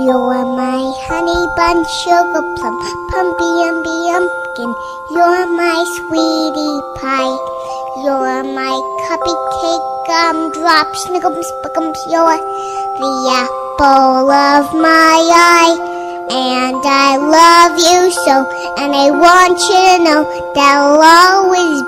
You're my honey bun, sugar plum, pumpy umby umpkin. You're my sweetie pie. You're my cupcake gumdrop, snickums, spickums. You're the apple of my eye. And I love you so, and I want you to know that I'll always.